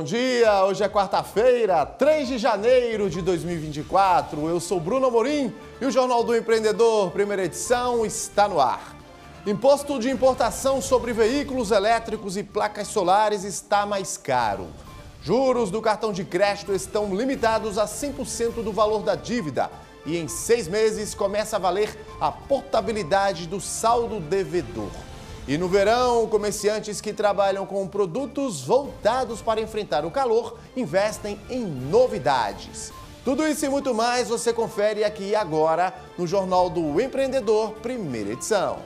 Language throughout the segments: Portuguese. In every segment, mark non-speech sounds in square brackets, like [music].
Bom dia, hoje é quarta-feira, 3 de janeiro de 2024. Eu sou Bruno Amorim e o Jornal do Empreendedor, primeira edição, está no ar. Imposto de importação sobre veículos elétricos e placas solares está mais caro. Juros do cartão de crédito estão limitados a 100% do valor da dívida e em seis meses começa a valer a portabilidade do saldo devedor. E no verão, comerciantes que trabalham com produtos voltados para enfrentar o calor investem em novidades. Tudo isso e muito mais você confere aqui agora no Jornal do Empreendedor, primeira edição.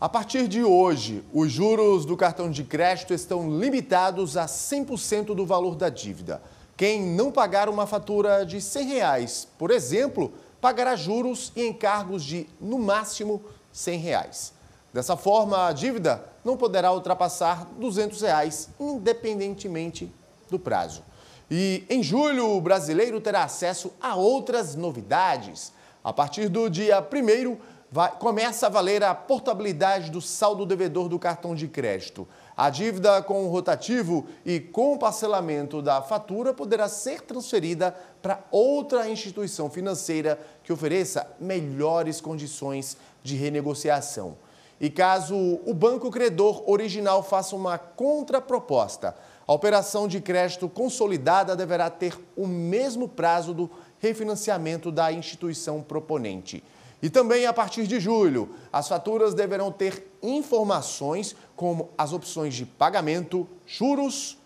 A partir de hoje, os juros do cartão de crédito estão limitados a 100% do valor da dívida. Quem não pagar uma fatura de 100 reais, por exemplo, pagará juros e encargos de, no máximo, 100 reais. Dessa forma, a dívida não poderá ultrapassar 200 reais, independentemente do prazo. E em julho, o brasileiro terá acesso a outras novidades. A partir do dia 1 vai, começa a valer a portabilidade do saldo devedor do cartão de crédito. A dívida com o rotativo e com o parcelamento da fatura poderá ser transferida para outra instituição financeira que ofereça melhores condições de renegociação. E caso o banco credor original faça uma contraproposta, a operação de crédito consolidada deverá ter o mesmo prazo do refinanciamento da instituição proponente. E também a partir de julho, as faturas deverão ter informações como as opções de pagamento, juros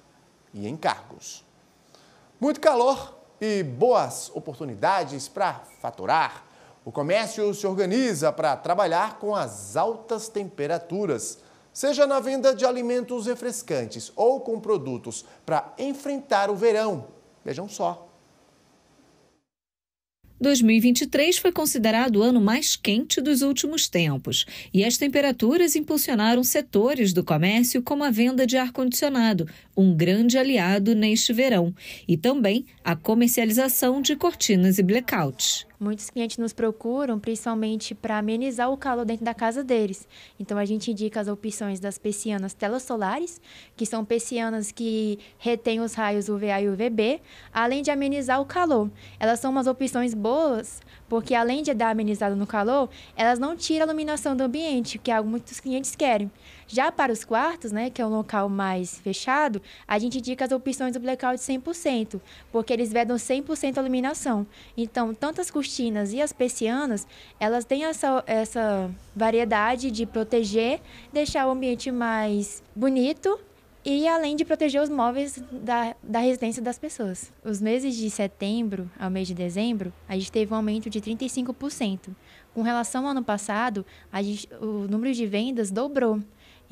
e encargos. Muito calor e boas oportunidades para faturar. O comércio se organiza para trabalhar com as altas temperaturas, seja na venda de alimentos refrescantes ou com produtos para enfrentar o verão. Vejam só. 2023 foi considerado o ano mais quente dos últimos tempos e as temperaturas impulsionaram setores do comércio como a venda de ar-condicionado, um grande aliado neste verão, e também a comercialização de cortinas e blackouts. Muitos clientes nos procuram principalmente para amenizar o calor dentro da casa deles. Então a gente indica as opções das persianas telas solares, que são persianas que retêm os raios UVA e UVB, além de amenizar o calor. Elas são umas opções boas, porque além de dar amenizada no calor, elas não tiram a iluminação do ambiente, que é algo que muitos clientes querem. Já para os quartos, né, que é um local mais fechado, a gente indica as opções do blackout 100%, porque eles vedam 100% a iluminação. Então, tanto as cortinas e as persianas, elas têm essa, essa variedade de proteger, deixar o ambiente mais bonito e além de proteger os móveis da, da residência das pessoas. Os meses de setembro ao mês de dezembro, a gente teve um aumento de 35%. Com relação ao ano passado, gente, o número de vendas dobrou.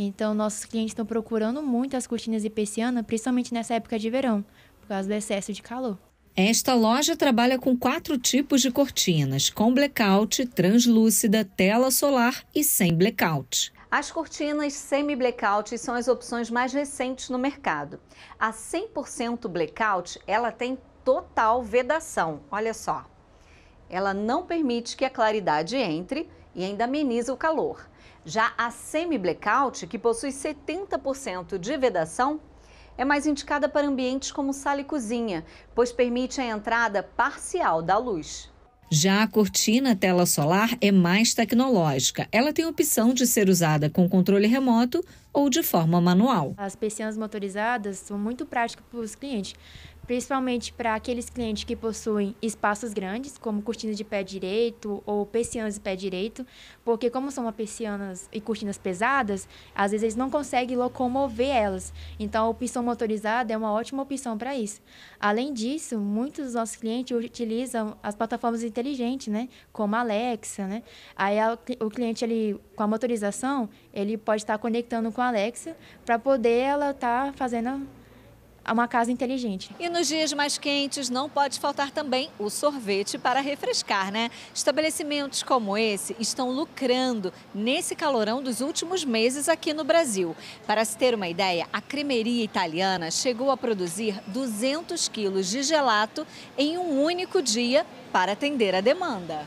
Então, nossos clientes estão procurando muito as cortinas de persiana, principalmente nessa época de verão, por causa do excesso de calor. Esta loja trabalha com quatro tipos de cortinas, com blackout, translúcida, tela solar e sem blackout. As cortinas semi-blackout são as opções mais recentes no mercado. A 100% blackout, ela tem total vedação, olha só. Ela não permite que a claridade entre e ainda ameniza o calor. Já a semi-blackout, que possui 70% de vedação, é mais indicada para ambientes como sala e cozinha, pois permite a entrada parcial da luz. Já a cortina tela solar é mais tecnológica. Ela tem a opção de ser usada com controle remoto ou de forma manual. As persianas motorizadas são muito práticas para os clientes, principalmente para aqueles clientes que possuem espaços grandes, como cortinas de pé direito ou persianas de pé direito, porque como são persianas e cortinas pesadas, às vezes eles não conseguem locomover elas. Então a opção motorizada é uma ótima opção para isso. Além disso, muitos dos nossos clientes utilizam as plataformas inteligentes, né, como a Alexa, né? Aí a, o cliente ele com a motorização, ele pode estar conectando com a Alexa para poder ela estar tá fazendo uma casa inteligente. E nos dias mais quentes não pode faltar também o sorvete para refrescar, né? Estabelecimentos como esse estão lucrando nesse calorão dos últimos meses aqui no Brasil. Para se ter uma ideia, a cremeria italiana chegou a produzir 200 quilos de gelato em um único dia para atender a demanda.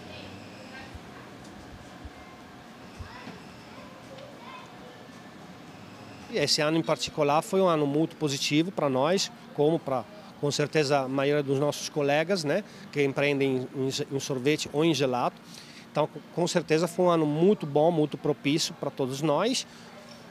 Esse ano em particular foi um ano muito positivo para nós, como para com certeza a maioria dos nossos colegas, né, que empreendem em, sorvete ou em gelato. Então, com certeza foi um ano muito bom, muito propício para todos nós.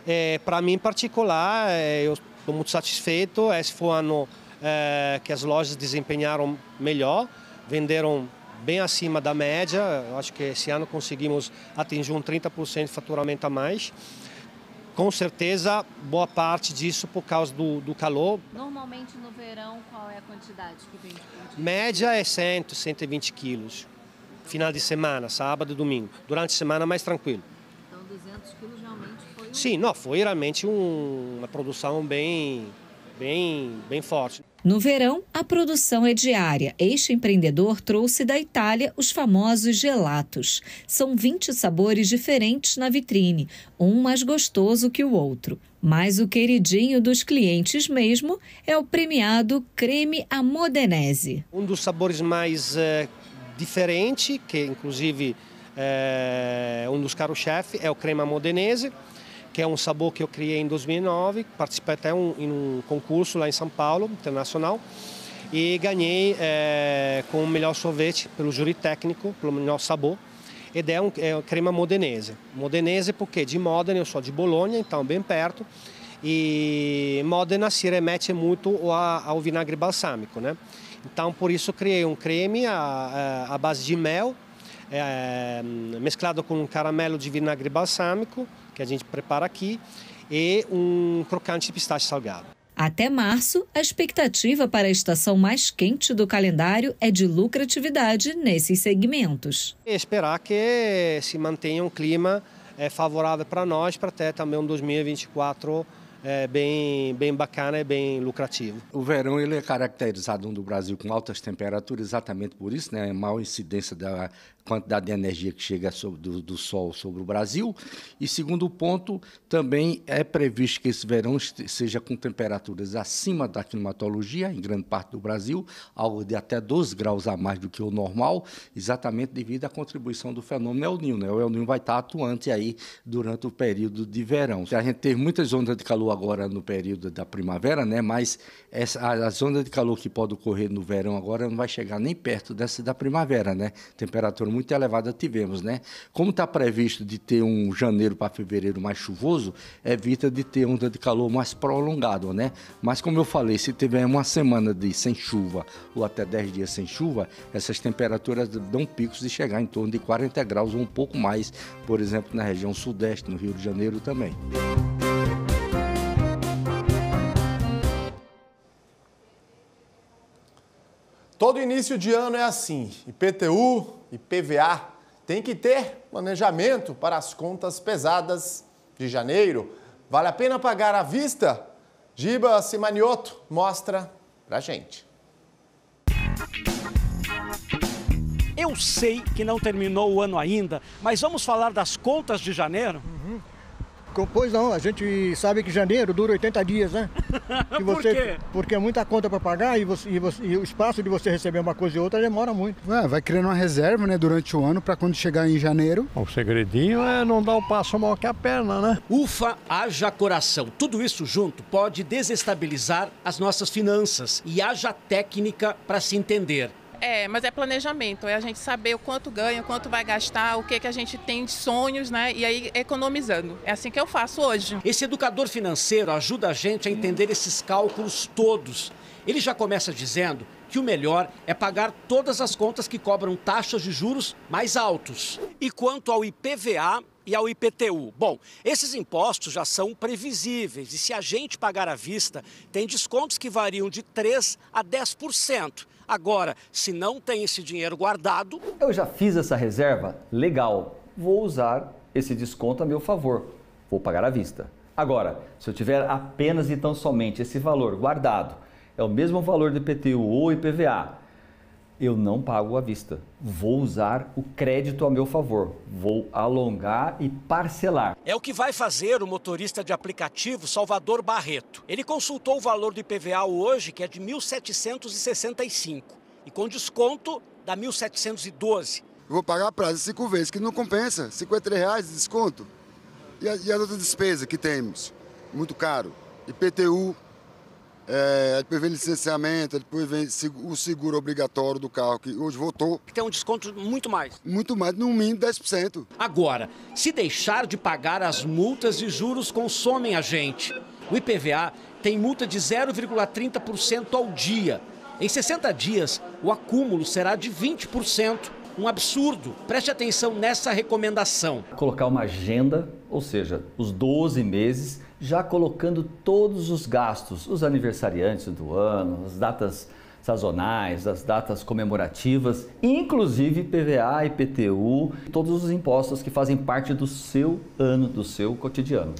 É, para mim em particular, é, eu estou muito satisfeito. Esse foi o ano é, que as lojas desempenharam melhor, venderam bem acima da média. Eu acho que esse ano conseguimos atingir um 30% de faturamento a mais. Com certeza, boa parte disso por causa do, do calor. Normalmente no verão, qual é a quantidade que vem? Média é 100, 120 quilos. Final de semana, sábado e domingo. Durante a semana, mais tranquilo. Então, 200 quilos realmente foi um... Sim, não, foi realmente um, uma produção bem, bem, bem forte. No verão, a produção é diária. Este empreendedor trouxe da Itália os famosos gelatos. São 20 sabores diferentes na vitrine, um mais gostoso que o outro. Mas o queridinho dos clientes mesmo é o premiado creme à modenese. Um dos sabores mais é, diferente, que inclusive é um dos caros-chefe, é o creme à modenese que é um sabor que eu criei em 2009, participei até um, em um concurso lá em São Paulo, internacional, e ganhei é, com o melhor sorvete pelo júri técnico, pelo melhor sabor. E é um, é crema modenese. Modenese porque de Modena, eu sou de Bolonha, então bem perto, e Modena se remete muito ao, ao vinagre balsâmico, né? Então por isso criei um creme à base de mel, é, mesclado com um caramelo de vinagre balsâmico, que a gente prepara aqui, e um crocante de pistache salgado. Até março, a expectativa para a estação mais quente do calendário é de lucratividade nesses segmentos. E esperar que se mantenha um clima é, favorável para nós, para ter também um 2024 é, bem, bem bacana e bem lucrativo. O verão ele é caracterizado no Brasil com altas temperaturas, exatamente por isso, né? maior incidência da quantidade de energia que chega do, do, Sol sobre o Brasil. E segundo ponto, também é previsto que esse verão seja com temperaturas acima da climatologia, em grande parte do Brasil, algo de até 12 graus a mais do que o normal, exatamente devido à contribuição do fenômeno El Niño. Né? O El Niño vai estar atuante aí durante o período de verão. A gente teve muitas ondas de calor agora no período da primavera, né? mas essa, as ondas de calor que podem ocorrer no verão agora não vai chegar nem perto dessa da primavera. Né? Temperatura muito elevada tivemos, né? Como está previsto de ter um janeiro para fevereiro mais chuvoso, evita de ter onda de calor mais prolongado, né? Mas como eu falei, se tiver uma semana de sem chuva ou até 10 dias sem chuva, essas temperaturas dão picos de chegar em torno de 40 graus ou um pouco mais, por exemplo, na região sudeste, no Rio de Janeiro também. Todo início de ano é assim. IPTU, IPVA tem que ter planejamento para as contas pesadas de janeiro. Vale a pena pagar à vista? Giba Simanioto mostra pra gente. Eu sei que não terminou o ano ainda, mas vamos falar das contas de janeiro? Pois não, a gente sabe que janeiro dura 80 dias, né? [laughs] Que você, Por quê? Porque é muita conta para pagar e, você, e, você, e, o espaço de você receber uma coisa e outra demora muito. É, vai criando uma reserva né, durante o ano para quando chegar em janeiro. O segredinho é não dar o passo maior que a perna, né? Ufa, haja coração. Tudo isso junto pode desestabilizar as nossas finanças e haja técnica para se entender. É, mas é planejamento, é a gente saber o quanto ganha, o quanto vai gastar, o que, que a gente tem de sonhos, né? E aí economizando. É assim que eu faço hoje. Esse educador financeiro ajuda a gente a entender esses cálculos todos. Ele já começa dizendo que o melhor é pagar todas as contas que cobram taxas de juros mais altos. E quanto ao IPVA, e ao IPTU. Bom, esses impostos já são previsíveis e se a gente pagar à vista, tem descontos que variam de 3 a 10%. Agora, se não tem esse dinheiro guardado. Eu já fiz essa reserva? Legal. Vou usar esse desconto a meu favor. Vou pagar à vista. Agora, se eu tiver apenas e tão somente esse valor guardado é o mesmo valor de IPTU ou IPVA, eu não pago à vista. Vou usar o crédito a meu favor. Vou alongar e parcelar. É o que vai fazer o motorista de aplicativo Salvador Barreto. Ele consultou o valor do IPVA hoje, que é de 1.765, e com desconto dá 1.712. Vou pagar a prazo cinco vezes, que não compensa. 53 reais de desconto. E a, e a outra despesa que temos? Muito caro. IPTU, é, depois vem licenciamento, depois vem o seguro obrigatório do carro, que hoje voltou. Tem um desconto muito mais. Muito mais, no mínimo 10%. Agora, se deixar de pagar as multas e juros consomem a gente. O IPVA tem multa de 0,30% ao dia. Em 60 dias, o acúmulo será de 20%. Um absurdo. Preste atenção nessa recomendação. Colocar uma agenda, ou seja, os 12 meses já colocando todos os gastos, os aniversariantes do ano, as datas sazonais, as datas comemorativas, inclusive PVA, IPTU, todos os impostos que fazem parte do seu ano, do seu cotidiano.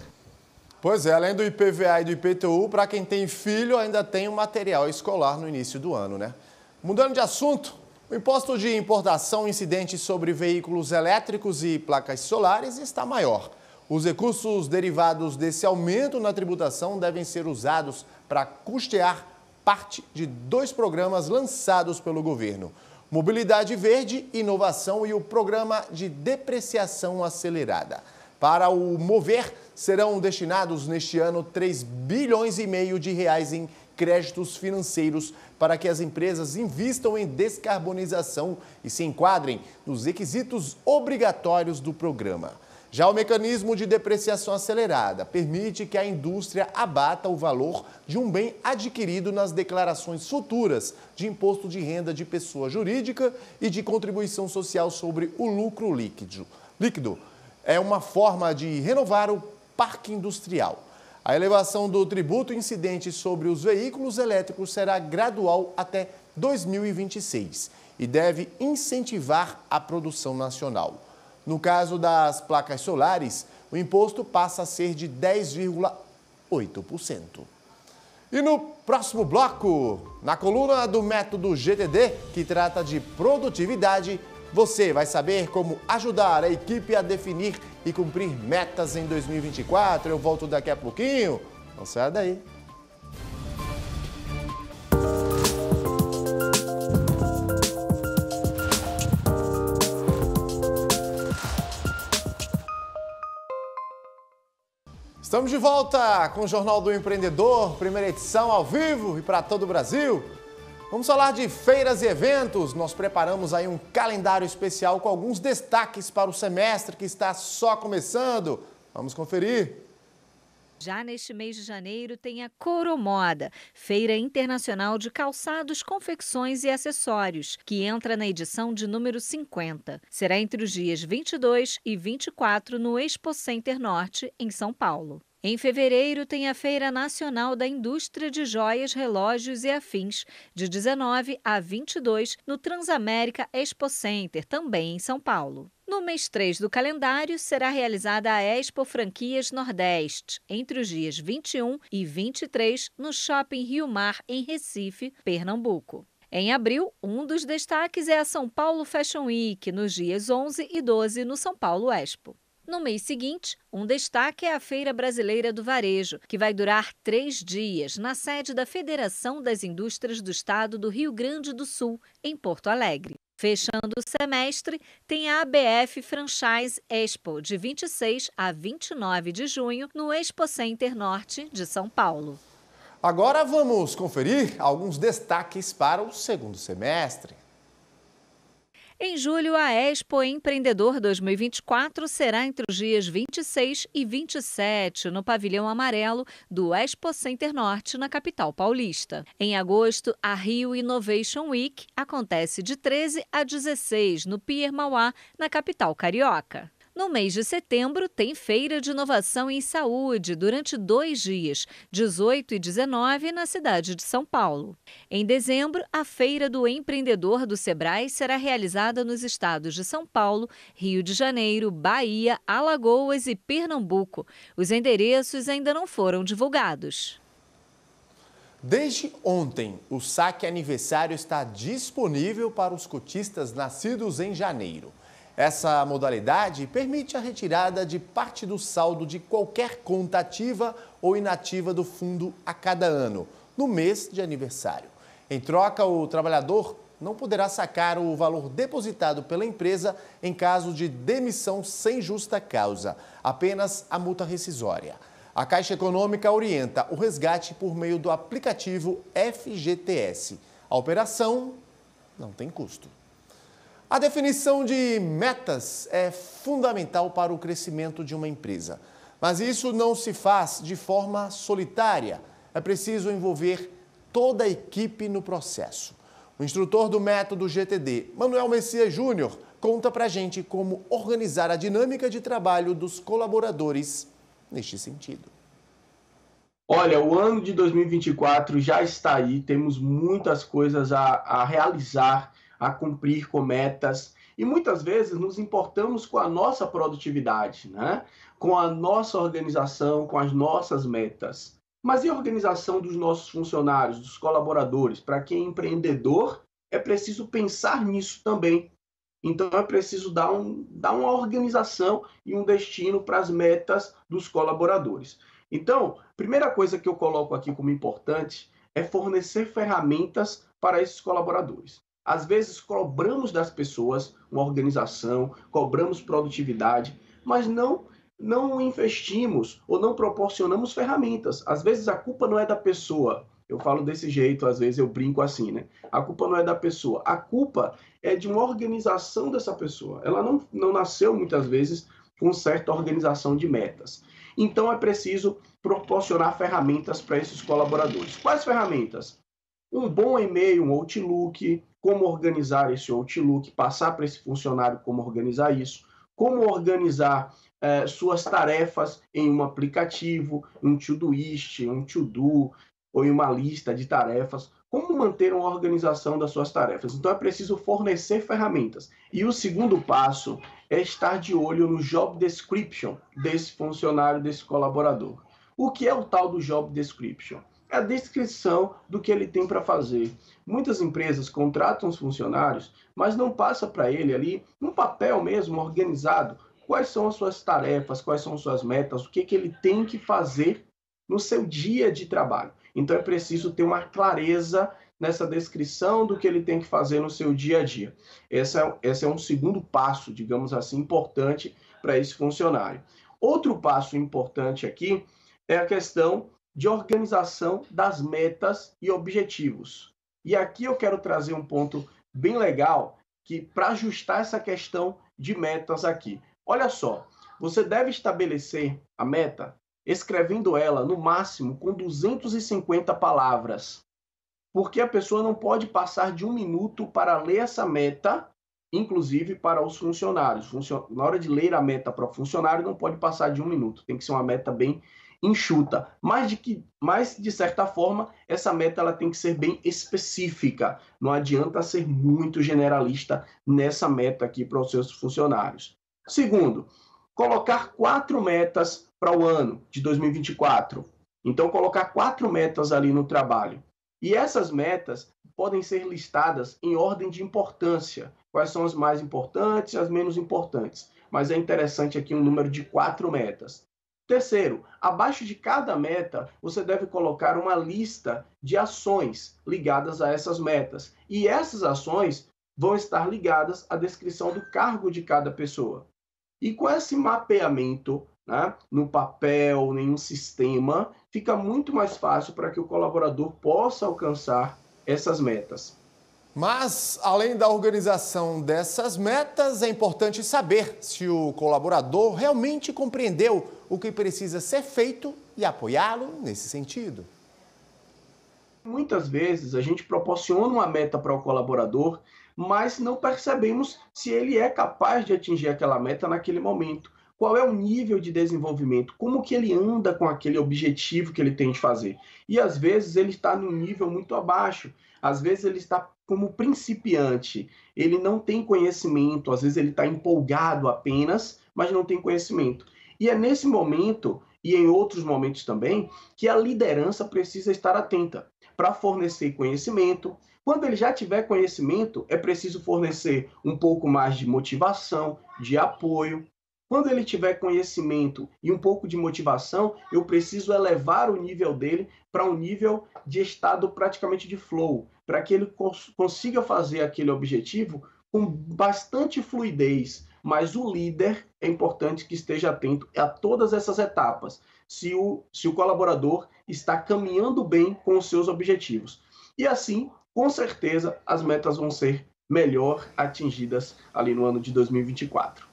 Pois é, além do IPVA e do IPTU, para quem tem filho, ainda tem o material escolar no início do ano, né? Mudando de assunto, o imposto de importação incidente sobre veículos elétricos e placas solares está maior. Os recursos derivados desse aumento na tributação devem ser usados para custear parte de dois programas lançados pelo governo: Mobilidade Verde, Inovação e o Programa de Depreciação Acelerada. Para o Mover, serão destinados neste ano 3 bilhões e meio de reais em créditos financeiros para que as empresas invistam em descarbonização e se enquadrem nos requisitos obrigatórios do programa. Já o mecanismo de depreciação acelerada permite que a indústria abata o valor de um bem adquirido nas declarações futuras de imposto de renda de pessoa jurídica e de contribuição social sobre o lucro líquido. líquido. É uma forma de renovar o parque industrial. A elevação do tributo incidente sobre os veículos elétricos será gradual até 2026 e deve incentivar a produção nacional. No caso das placas solares, o imposto passa a ser de 10,8%. E no próximo bloco, na coluna do método GTD, que trata de produtividade, você vai saber como ajudar a equipe a definir e cumprir metas em 2024. Eu volto daqui a pouquinho. Não saia daí. Estamos de volta com o Jornal do Empreendedor, primeira edição ao vivo e para todo o Brasil. Vamos falar de feiras e eventos. Nós preparamos aí um calendário especial com alguns destaques para o semestre que está só começando. Vamos conferir. Já neste mês de janeiro tem a Coromoda, Feira Internacional de Calçados, Confecções e Acessórios, que entra na edição de número 50. Será entre os dias 22 e 24 no Expo Center Norte, em São Paulo. Em fevereiro, tem a Feira Nacional da Indústria de Joias, Relógios e Afins, de 19 a 22, no Transamérica Expo Center, também em São Paulo. No mês 3 do calendário, será realizada a Expo Franquias Nordeste, entre os dias 21 e 23, no Shopping Rio Mar, em Recife, Pernambuco. Em abril, um dos destaques é a São Paulo Fashion Week, nos dias 11 e 12, no São Paulo Expo. No mês seguinte, um destaque é a Feira Brasileira do Varejo, que vai durar três dias na sede da Federação das Indústrias do Estado do Rio Grande do Sul, em Porto Alegre. Fechando o semestre, tem a ABF Franchise Expo, de 26 a 29 de junho, no Expo Center Norte de São Paulo. Agora vamos conferir alguns destaques para o segundo semestre. Em julho, a Expo Empreendedor 2024 será entre os dias 26 e 27 no Pavilhão Amarelo do Expo Center Norte, na capital paulista. Em agosto, a Rio Innovation Week acontece de 13 a 16 no Pier Mauá, na capital carioca. No mês de setembro, tem Feira de Inovação em Saúde durante dois dias, 18 e 19, na cidade de São Paulo. Em dezembro, a Feira do Empreendedor do Sebrae será realizada nos estados de São Paulo, Rio de Janeiro, Bahia, Alagoas e Pernambuco. Os endereços ainda não foram divulgados. Desde ontem, o saque aniversário está disponível para os cotistas nascidos em janeiro. Essa modalidade permite a retirada de parte do saldo de qualquer conta ativa ou inativa do fundo a cada ano, no mês de aniversário. Em troca, o trabalhador não poderá sacar o valor depositado pela empresa em caso de demissão sem justa causa, apenas a multa rescisória. A Caixa Econômica orienta o resgate por meio do aplicativo FGTS. A operação não tem custo. A definição de metas é fundamental para o crescimento de uma empresa. Mas isso não se faz de forma solitária. É preciso envolver toda a equipe no processo. O instrutor do método GTD, Manuel Messias Júnior, conta pra gente como organizar a dinâmica de trabalho dos colaboradores neste sentido. Olha, o ano de 2024 já está aí, temos muitas coisas a, a realizar, a cumprir com metas e muitas vezes nos importamos com a nossa produtividade, né? com a nossa organização, com as nossas metas. Mas e a organização dos nossos funcionários, dos colaboradores? Para quem é empreendedor, é preciso pensar nisso também. Então é preciso dar, um, dar uma organização e um destino para as metas dos colaboradores. Então, primeira coisa que eu coloco aqui como importante é fornecer ferramentas para esses colaboradores. Às vezes cobramos das pessoas uma organização, cobramos produtividade, mas não não investimos ou não proporcionamos ferramentas. Às vezes a culpa não é da pessoa. Eu falo desse jeito, às vezes eu brinco assim, né? A culpa não é da pessoa. A culpa é de uma organização dessa pessoa. Ela não, não nasceu muitas vezes com certa organização de metas. Então é preciso proporcionar ferramentas para esses colaboradores. Quais ferramentas? Um bom e-mail, um Outlook, como organizar esse Outlook, passar para esse funcionário como organizar isso, como organizar eh, suas tarefas em um aplicativo, um Todoist, um To-Do, ou em uma lista de tarefas, como manter uma organização das suas tarefas. Então é preciso fornecer ferramentas. E o segundo passo é estar de olho no job description desse funcionário, desse colaborador. O que é o tal do job description? É a descrição do que ele tem para fazer. Muitas empresas contratam os funcionários, mas não passa para ele ali um papel mesmo organizado quais são as suas tarefas, quais são as suas metas, o que, que ele tem que fazer no seu dia de trabalho. Então é preciso ter uma clareza nessa descrição do que ele tem que fazer no seu dia a dia. Esse é, esse é um segundo passo, digamos assim, importante para esse funcionário. Outro passo importante aqui é a questão de organização das metas e objetivos. E aqui eu quero trazer um ponto bem legal que para ajustar essa questão de metas aqui. Olha só, você deve estabelecer a meta escrevendo ela no máximo com 250 palavras. Porque a pessoa não pode passar de um minuto para ler essa meta, inclusive para os funcionários. Na hora de ler a meta para o funcionário, não pode passar de um minuto. Tem que ser uma meta bem enxuta. Mas de, que, mas, de certa forma, essa meta ela tem que ser bem específica. Não adianta ser muito generalista nessa meta aqui para os seus funcionários. Segundo, colocar quatro metas para o ano de 2024. Então, colocar quatro metas ali no trabalho. E essas metas podem ser listadas em ordem de importância. Quais são as mais importantes e as menos importantes. Mas é interessante aqui um número de quatro metas. Terceiro, abaixo de cada meta, você deve colocar uma lista de ações ligadas a essas metas. E essas ações vão estar ligadas à descrição do cargo de cada pessoa. E com esse mapeamento né, no papel, em um sistema, fica muito mais fácil para que o colaborador possa alcançar essas metas. Mas, além da organização dessas metas, é importante saber se o colaborador realmente compreendeu o que precisa ser feito e apoiá-lo nesse sentido. Muitas vezes a gente proporciona uma meta para o colaborador mas não percebemos se ele é capaz de atingir aquela meta naquele momento. Qual é o nível de desenvolvimento? Como que ele anda com aquele objetivo que ele tem de fazer? E às vezes ele está num nível muito abaixo. Às vezes ele está como principiante, ele não tem conhecimento, às vezes ele está empolgado apenas, mas não tem conhecimento. E é nesse momento, e em outros momentos também, que a liderança precisa estar atenta. para fornecer conhecimento. Quando ele já tiver conhecimento, é preciso fornecer um pouco mais de motivação, de apoio. Quando ele tiver conhecimento e um pouco de motivação, eu preciso elevar o nível dele para um nível de estado praticamente de flow, para que ele cons consiga fazer aquele objetivo com bastante fluidez. Mas o líder é importante que esteja atento a todas essas etapas, se o, se o colaborador está caminhando bem com os seus objetivos. E assim, com certeza, as metas vão ser melhor atingidas ali no ano de 2024.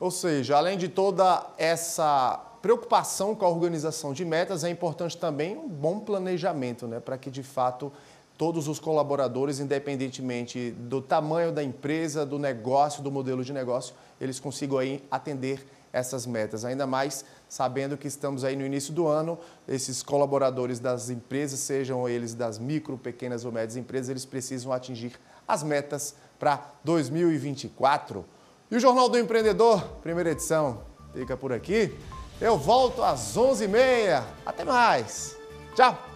Ou seja, além de toda essa preocupação com a organização de metas, é importante também um bom planejamento, né, para que de fato todos os colaboradores, independentemente do tamanho da empresa, do negócio, do modelo de negócio, eles consigam aí atender essas metas. Ainda mais sabendo que estamos aí no início do ano, esses colaboradores das empresas, sejam eles das micro, pequenas ou médias empresas, eles precisam atingir as metas para 2024. E o Jornal do Empreendedor, primeira edição, fica por aqui. Eu volto às 11h30. Até mais. Tchau.